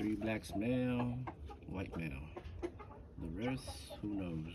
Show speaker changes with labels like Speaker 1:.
Speaker 1: Three blacks male, white male. The rest, who knows?